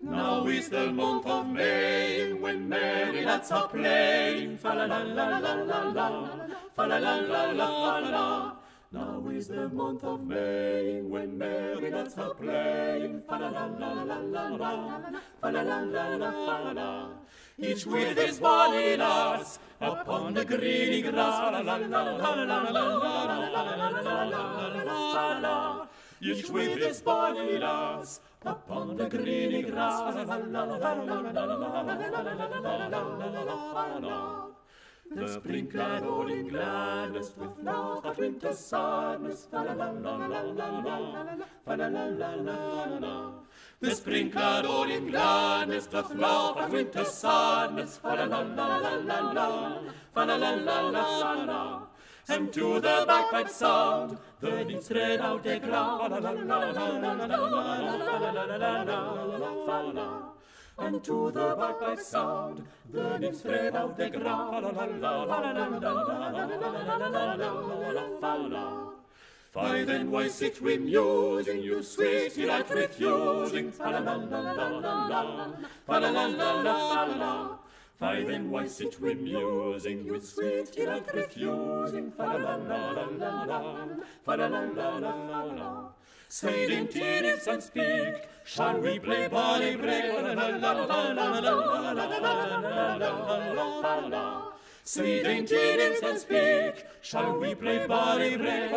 Now is the month of May when merry lads are playing. Fa la la la la la la, fa la la la la la. Now is the month of May, when Marionettes are playing. Fa la la la la la la, fa la la la la la. Each with his violas upon the greeny grass. Fa la la la la la la la la la la Each with his violas upon the greeny grass. Fa la la la la la la la la la la la la la la. Das Blinklein, Rolling Gleines trifft nach, da blinkt des Sahnes, falalalalala, falalalalala. Das Blinklein, Rolling Gleines trifft nach, da blinkt des Sahnes, falalalalala, falalalalala. And to the bagpipe sound, the deeds spread out their cloud, falalalalala, falalalalala, falalalalala. and to the bagpipe sound the nymphs spread out their ground. Why then why sit we musing, you sweet delight refusing? Why then why sit we musing, you sweet delight refusing? Fadalalalalala, fadalalalalala. Sweet in tears and speak, Shall we play barley-break? Sweet and cadence and speak. Shall we play barley-break?